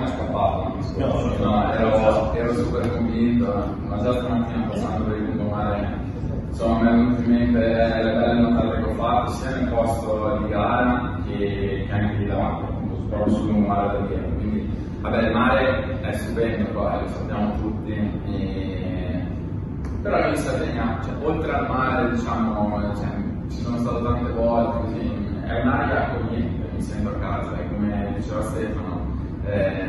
mi è scappato scorso, no, ero, ero, super convinto, ma già stamattina passando per il lungomare, insomma mi è venuto in mente le belle notate che ho fatto sia nel posto di gara che, che anche di davanti, proprio sul lungomare da dietro. Quindi, vabbè, il mare è stupendo poi, lo sappiamo tutti. E... Però in Sardegna, cioè, oltre al mare, diciamo, cioè, ci sono stato tante volte, così, è un'area accogliente, mi sento a casa, e come diceva Stefano, eh,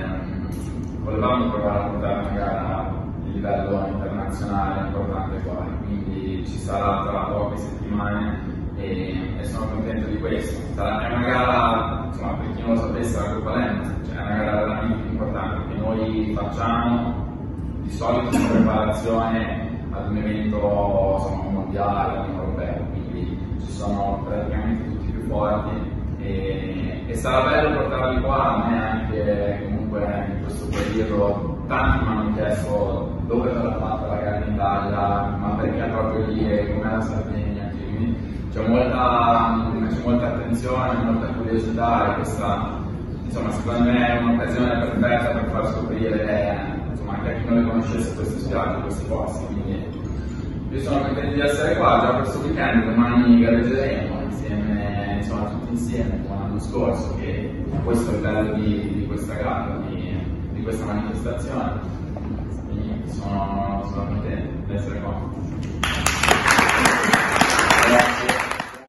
volevamo provare a portare una gara di livello internazionale importante qua, quindi ci sarà tra poche settimane e, e sono contento di questo. Sarà, una gara, insomma, per chi non lo sapesse, la Coppa Lent, cioè è una gara veramente importante che noi facciamo di solito in preparazione ad un evento insomma, mondiale, europeo, quindi ci sono praticamente tutti più forti e, e sarà bello portarli qua, a me anche comunque in questo periodo tanti mi hanno chiesto dove verrà fatta la gara in Italia, ma perché proprio lì e com'è la Sardegna, quindi c'è molta, c'è molta attenzione, molta curiosità e questa insomma secondo me è un'occasione perfetta per far scoprire insomma, anche a chi non le conoscesse queste spiagge, questi posti, quindi io sono contento di essere qua, già questo weekend, domani gareggeremo insieme, insomma tutti insieme come l'anno scorso, che questo è il bello di, di questa gara, di, di, questa manifestazione. Quindi sono, sono contento di essere qua.